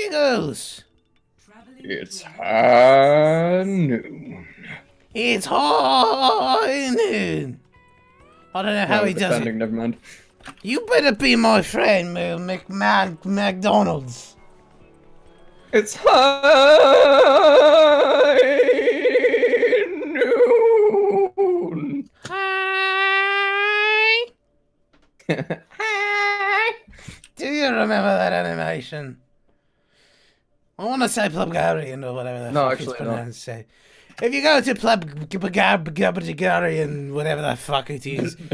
Biggles! It's high noon. It's high noon! I don't know how No, he does it. Never mind. You better be my friend, Moo Mc, McDonald's. It's high noon. Hi! Hi. Do you remember that animation? I want to say Plebgarian or whatever the No, fuck actually, it's no. pronounced. Say. If you go to Plebgarian, whatever the fuck it is.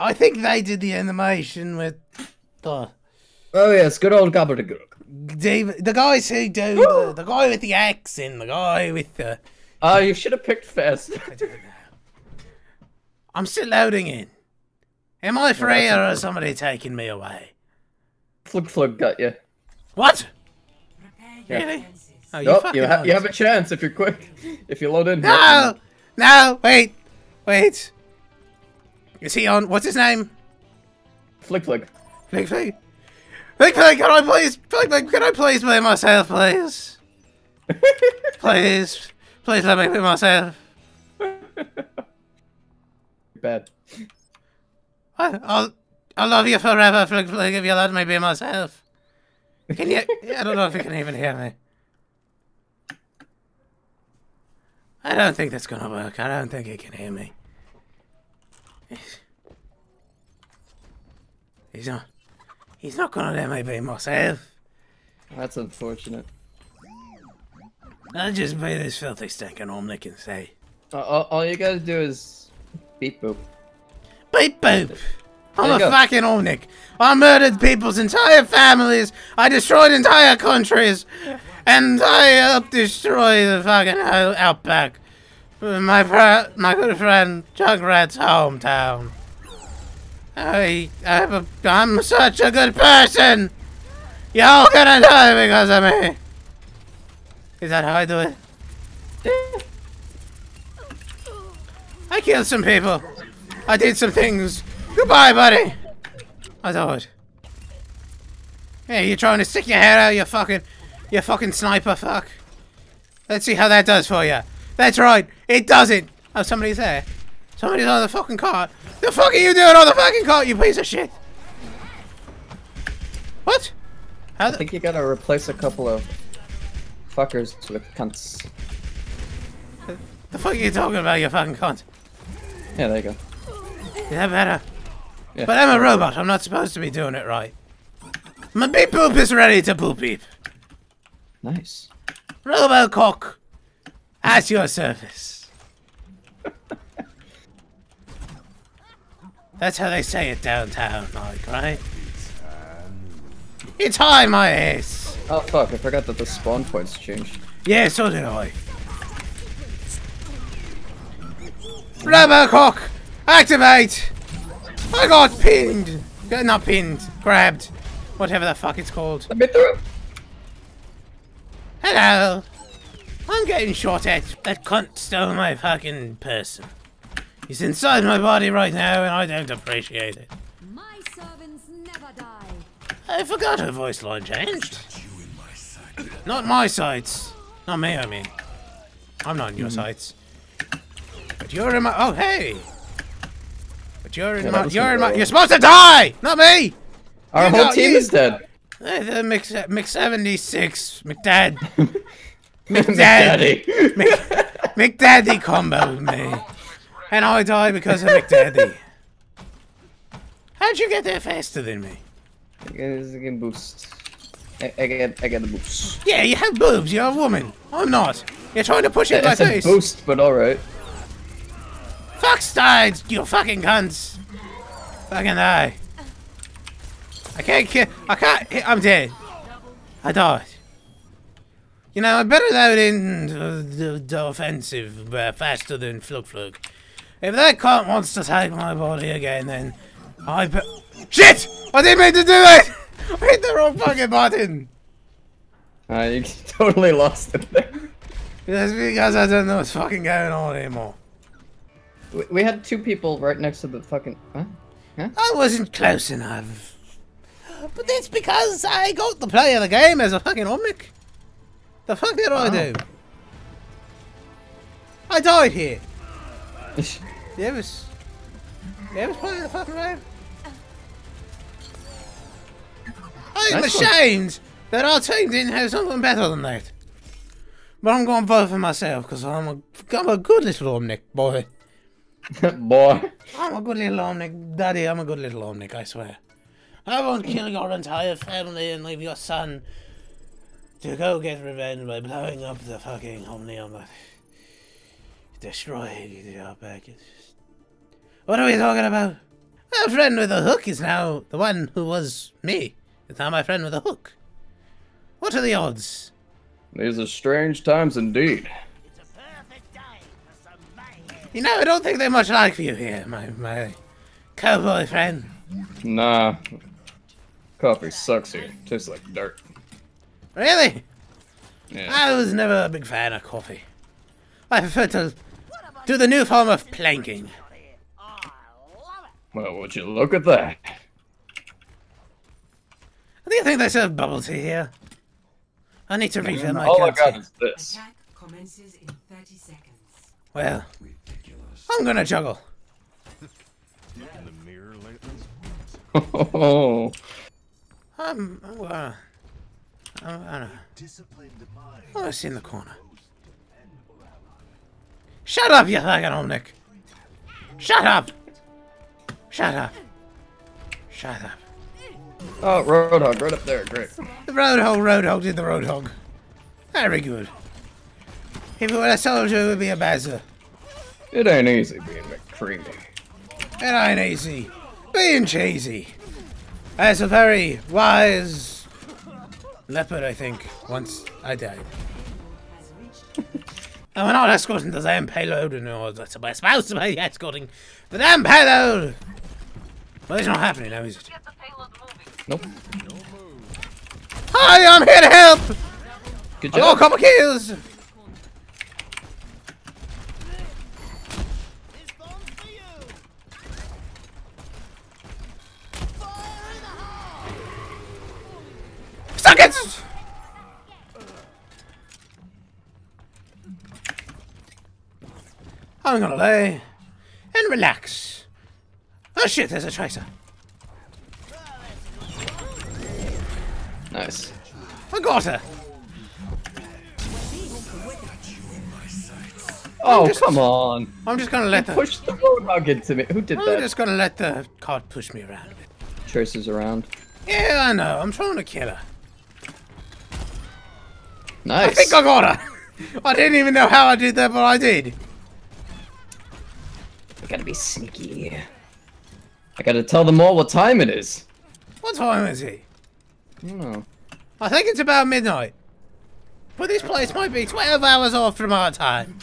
I think they did the animation with the Oh yes, good old gobbledygook. David, the guys who do the, the guy with the accent, the guy with the. Ah, you should have picked first. I don't know. I'm still loading in. Am I free or is somebody taking me away? Flug flug got you. What? Yeah. Really? Oh, you Nope, you, ha- you have a chance if you're quick. If you load in. No! No! Wait! Wait! Is he on? What's his name? Flick flick. Flick Flick? Flick Flick, can I please? Flick Flick, can I please play myself, please? Please. Please let me play myself. Bad. I'll, I'll, I love you forever, Flick Flick, if you let me be myself. Can you? I don't know if you can even hear me. I don't think that's gonna work. I don't think he can hear me. He's not. He's not gonna let me be myself. That's unfortunate. I'll just be this filthy stinking Omnic and say, Uh, all, all you gotta do is beep boop. Beep boop! I'm a go. fucking Omnic. I murdered people's entire families. I destroyed entire countries. And I helped destroy the fucking out- outback. My fr- my good friend Junkrat's hometown. I, I have a, I'm such a good person. Y'all gonna die because of me. Is that how I do it? I killed some people. I did some things. Goodbye, buddy. I thought. Hey, you trying to stick your head out, you fucking, you fucking sniper fuck. Let's see how that does for you. That's right, it doesn't. Oh, somebody's there. Somebody's on the fucking cart. The fuck are you doing on the fucking cart, you piece of shit? What? How I think you gotta replace a couple of fuckers with cunts. the fuck are you talking about, you fucking cunt? Yeah, there you go. Is that better? Yeah. But I'm a robot. I'm not supposed to be doing it right. My beep boop is ready to boop beep. Nice. Robocock, at your service. That's how they say it downtown, Mike, right? It's high, my ass. Oh fuck, I forgot that the spawn points changed. Yeah, so did I. Robocock, activate! I got pinned. Not pinned, grabbed. Whatever the fuck it's called. Let me through. Hello. I'm getting shot at. That cunt stole my fucking person. He's inside my body right now, and I don't appreciate it. My servants never die. I forgot her voice line changed. Not my sights. Not me, I mean. I'm not in your hmm. sights. But you're in my. Oh, hey. But you're in Yeah, my. You're in my. control. You're supposed to die, not me. Our You whole got- team you- is dead. Uh, the mix, mix seventy six, McDad, Daddy. Mc, McDaddy comboed me, and I die because of McDaddy. How'd you get there faster than me? I get boost. I, I get I get the boost. Yeah, you have boobs. You're a woman. I'm not. You're trying to push it in my It's a face. boost, but alright. Fuck sides, you fucking cunts. Fucking die. I can't kill. I can't. I'm dead. I died. You know, I better load in the, offensive uh, faster than Flug Flug. If that cunt wants to take my body again, then I. Shit! I didn't mean to do it! I hit the wrong fucking button! Uh, you totally lost it there. That's because I don't know what's fucking going on anymore. We, had two people right next to the fucking. Huh? I wasn't close enough. But that's because I got the play of the game as a fucking Omnic. The fuck did I oh. do? I died here. There was... There was playing the fucking game. I'm Nice one. ashamed that our team didn't have something better than that. But I'm going to vote for myself because I'm a, I'm a good little Omnic boy. Boy. I'm a good little Omnic. Daddy, I'm a good little Omnic, I swear. I won't kill your entire family and leave your son to go get revenge by blowing up the fucking but Destroying the outback. What are we talking about? My friend with a hook is now the one who was me. It's now my friend with a hook. What are the odds? These are strange times indeed. You know, I don't think they're much like you here, my, my cowboy friend. Nah. Coffee sucks here. Tastes like dirt. Really? Yeah. I was never a big fan of coffee. I prefer to do the new form of planking. Well, would you look at that? Do you think they serve bubble tea here? I need to mm, refill my All I cup got tea. is this. Attack commences in 30 seconds. Well, I'm gonna juggle. in the mirror lately? Oh, I'm, I'm gonna... I'm gonna... Disciplined mind. I'm gonna sit in the corner. Shut up, you fucking Omnic! Shut up! Shut up! Shut up. oh, Roadhog right up there. Great. The Roadhog, Roadhog did the Roadhog. Very good. If it were a soldier, it would be a Bazza. It ain't easy being McCreamy. It ain't easy. Being cheesy. As a very wise leopard, I think, once I died. Has reached And we're not escorting the damn payload, and no, that's we're supposed to be escorting the damn payload! Well, it's not happening now, is it? Nope. Hi, I'm here to help! Good I got a job. couple kills! I'm gonna lay and relax. Oh shit, there's a tracer. Nice. I got her. Oh, just- come on. I'm just gonna let the Push the Roadhog into me. Who did I'm that? just gonna let the cart push me around a bit. Traces around. Yeah, I know. I'm trying to kill her. Nice. I think I got her. I didn't even know how I did that, but I did. I gotta be sneaky. I gotta tell them all what time it is. What time is it? I don't know. I think it's about midnight. But this place might be 12 hours off from our time.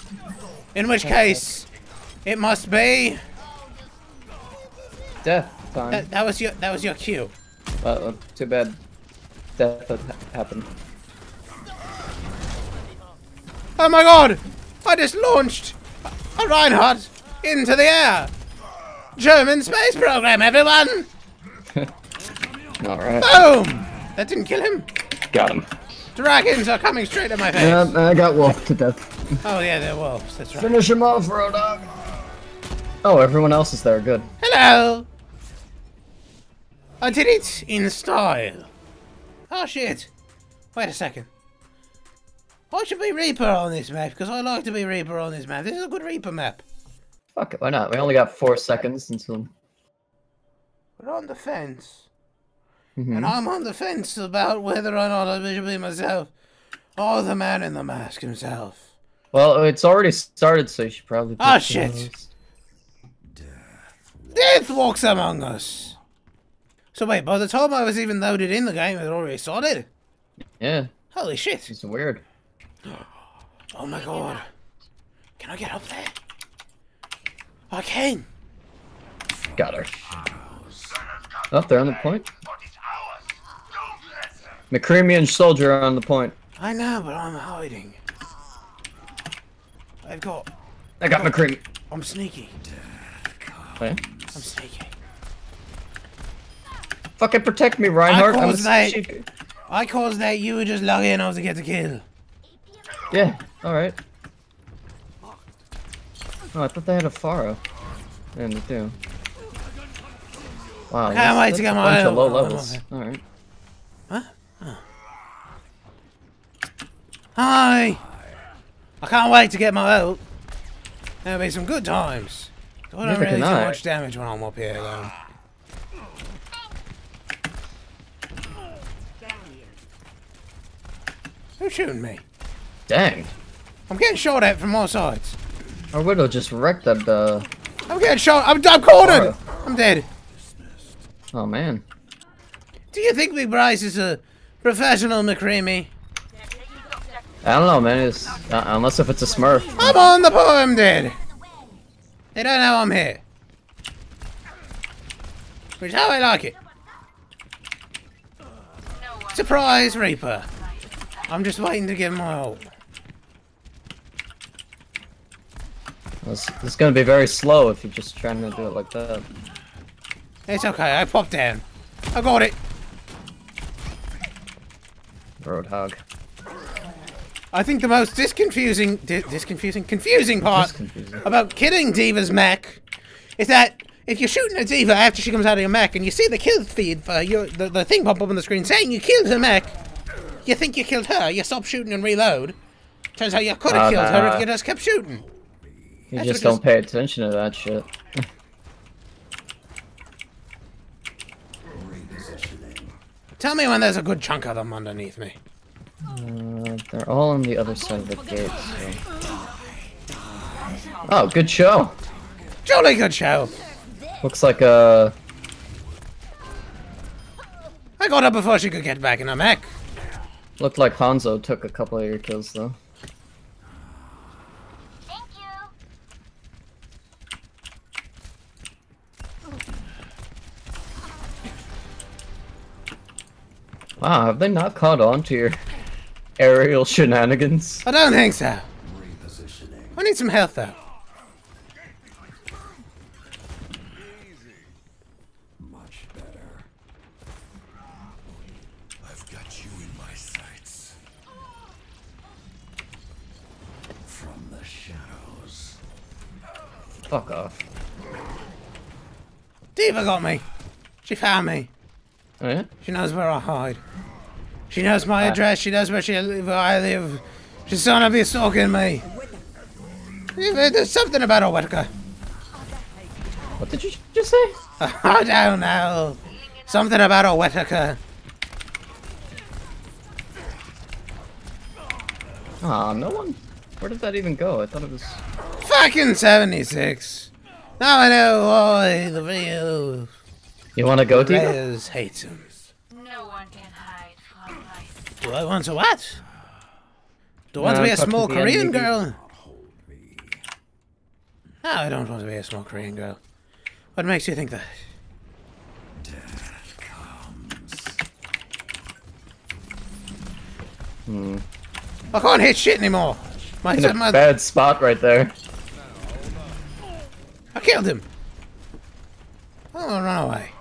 In which case, it must be. Death time. That, that was your that was your cue. Uh, uh, too bad. Death happened. Oh my god! I just launched a Reinhardt into the air. German space program, everyone! Alright. Boom! That didn't kill him. Got him. Dragons are coming straight at my face. I got wolfed to death. Oh yeah, they're wolves. That's right. Finish him off, Roadhog. Oh, everyone else is there. Good. Hello. I did it in style. Oh shit! Wait a second. I should be Reaper on this map because I like to be Reaper on this map. This is a good Reaper map. Fuck it. Why not? We only got four seconds until. We're on the fence. Mhm. And I'm on the fence about whether or not I should be myself or the man in the mask himself. Well, it's already started, so you should probably. Ah, pick shit. those. Death walks among us. So wait, by the time I was even loaded in the game, it already started. Yeah, Holy shit! it's weird. Oh my god! Can I get up there? I can. Got her. Oh, up there on the point. McCreamian soldier on the point. I know, but I'm hiding. I've got. I got McCreamy. I'm sneaky. Oh, Wait. I'm sneaky. Fucking protect me, Reinhardt. A caused that. I caused that. You were just lucky enough to get the kill. Yeah, alright. Oh, I thought they had a Pharah. And they do. Wow, Can't wait to that's get a my bunch of low levels. Alright. Hi. I can't wait to get my ult. There'll be some good times. I don't Neither really do I. much damage when I'm up here, though. Who's shooting me? Dang. I'm getting shot at from all sides. Our Widow just wrecked that, uh... I'm getting shot. I'm, I'm cornered. I'm dead. Oh, man. Do you think Big Bryce is a professional McCreamy? I don't know, man. It's, uh, unless if it's a Smurf. I'm on the poem, dead. They don't know I'm here. Which how I like it. Surprise Reaper. I'm just waiting to give my ult. It's, it's gonna be very slow if you're just trying to do it like that. It's okay, I popped down. I got it. Roadhog. I think the most disconfusing, di disconfusing, confusing part confusing. about killing Diva's mech is that if you're shooting a Diva after she comes out of your mech and you see the kill feed for your the, the thing pop up on the screen saying you killed her mech, you think you killed her, you stop shooting and reload. Turns out you could have Oh, uh, killed her if you just kept shooting. You just don't pay attention to that shit. Tell me when there's a good chunk of them underneath me. Uh, they're all on the other side of the gate, so... Oh, good show! Jolly good show. Looks like, uh... I got her before she could get back in her mech. Looked like Hanzo took a couple of your kills, though. Wow, have they not caught on to your aerial shenanigans? I don't think so. I need some health though. Much better. I've got you in my sights. From the shadows. Fuck off. Diva got me. She found me. Oh, yeah? She knows where I hide. She knows my uh, address. She knows where she live, where I live. She's gonna be stalking me. There's something about a Whitaker. What did you just say? I don't know. Something about a Whitaker. Aw, ah, no one... Where did that even go? I thought it was... Fucking 76. Now I know why the real You wanna go, Diva? Reyes hates him. Do I want to what? Do I want No, to be a small Korean girl? No, I don't want to be a small Korean girl. What makes you think that? Death Hmm. I can't hit shit anymore. My, In a my, bad spot right there. I killed him. Oh, run away.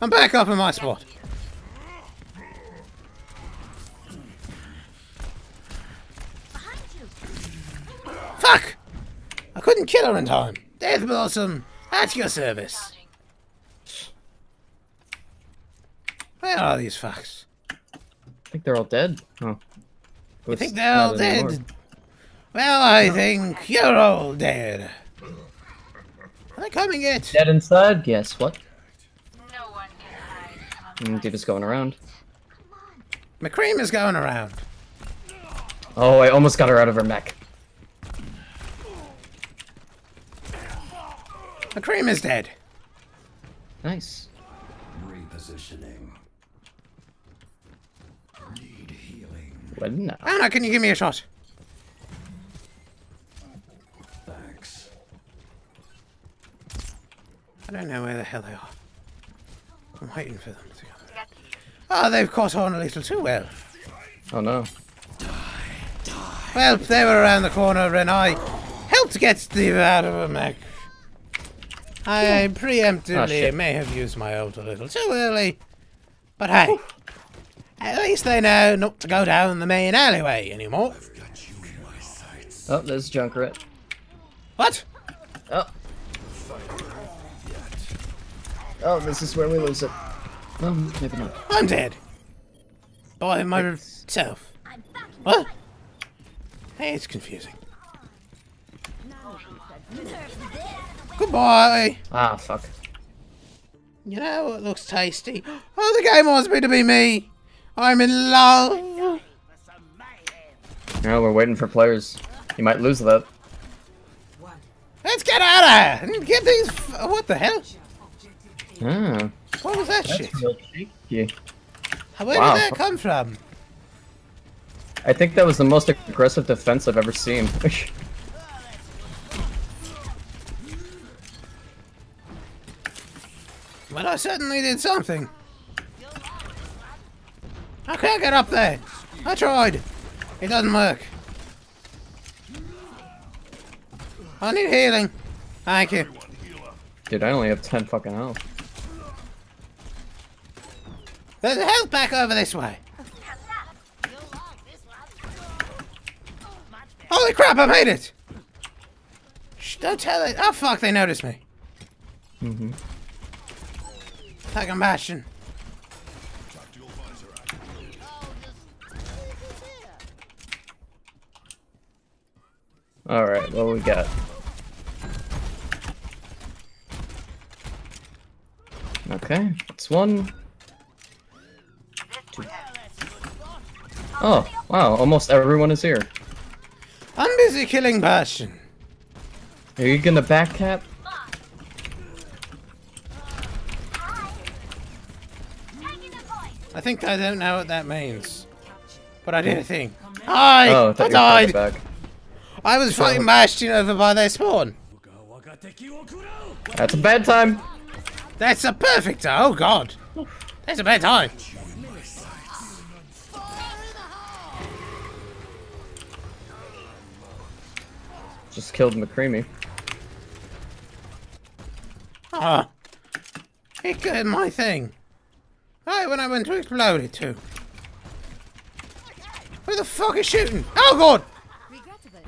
I'm back up in my spot. Fuck! I couldn't kill her in time. Death Blossom, at your service. Where are these fucks? I think they're all dead. Oh. You think they're all dead? Well, I think you're all dead. Are they coming yet? Dead inside? Yes, what? No one can hide from Mm, Diva's going around. McCream is going around. Oh, I almost got her out of her mech. McCream is dead. Nice. Repositioning. Need healing. Well, no. Ana, can you give me a shot? Thanks. I don't know where the hell they are. I'm waiting for them to come. Oh, they've caught on a little too well. Oh no. Well, they were around the corner and I helped get Steve out of a mech. I Ah, preemptively shit. may have used my ult a little too early. But hey, at least they know not to go down the main alleyway anymore. Oh, there's Junkrat. What? Oh. Oh, this is where we lose it. No, maybe not. I'm dead. By myself. What? Hey, it's confusing. Goodbye. Ah, fuck. You know what looks tasty? Oh, the game wants me to be me. I'm in love. No, we're waiting for players. You might lose that. Let's get out of here and get these. F- what the hell? Ah, What was that shit? that's real. Where wow. did that come from? I think that was the most aggressive defense I've ever seen. Well, I certainly did something. I can't get up there. I tried. It doesn't work. I need healing. Thank you. Dude, I only have 10 fucking health. There's a health pack over this way. Holy crap, I made it! Shh, don't tell it. Oh fuck, they noticed me. Mm-hmm. Second Bastion. Alright, what we got? Okay, it's one. Oh, wow, almost everyone is here. I'm busy killing Bastion. Are you gonna back cap? I think I don't know what that means. But I did a thing. Hi! Oh, I oh, I thought you were died! back. I was fighting Bastion over by their spawn. That's a bad time. That's a perfect time. Oh god. That's a bad time. Just killed McCreamy. Ah. It got my thing. Right when I went to explode it too. Who the fuck is shooting? Oh god!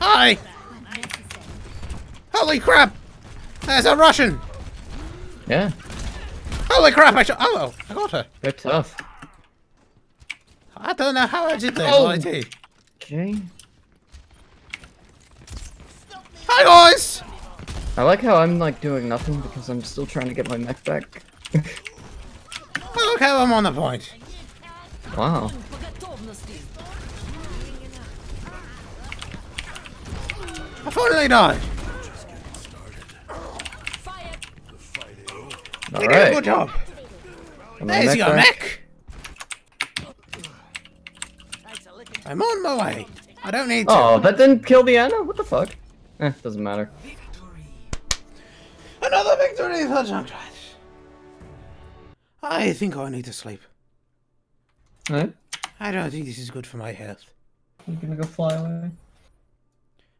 Hi! Holy crap! There's a Russian! Yeah, Holy crap, I shot- Oh, I got her. they're tough. I don't know how I did that, Oh. but I did. Okay. Hi guys! I like how I'm like doing nothing because I'm still trying to get my mech back. Look how I'm on the point. wow. I finally died. You did a Alright. good job. There's your mech. I'm on my way. I don't need to. Oh, that didn't kill the Ana? What the fuck? Eh, doesn't matter. Another victory for Junkrat. I think I need to sleep. Alright. I don't think this is good for my health. You gonna go fly away?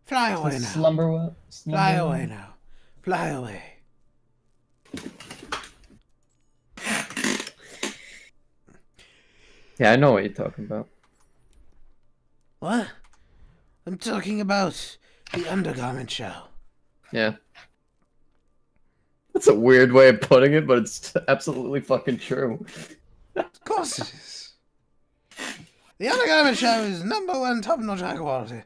Fly away now. Slumber well? Fly away now. Fly away. Yeah, I know what you're talking about. What? I'm talking about the undergarment show. Yeah. That's a weird way of putting it, but it's absolutely fucking true. Of course it is. The undergarment show is number one top-notch high quality.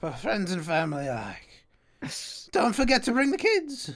For friends and family alike. Don't forget to bring the kids.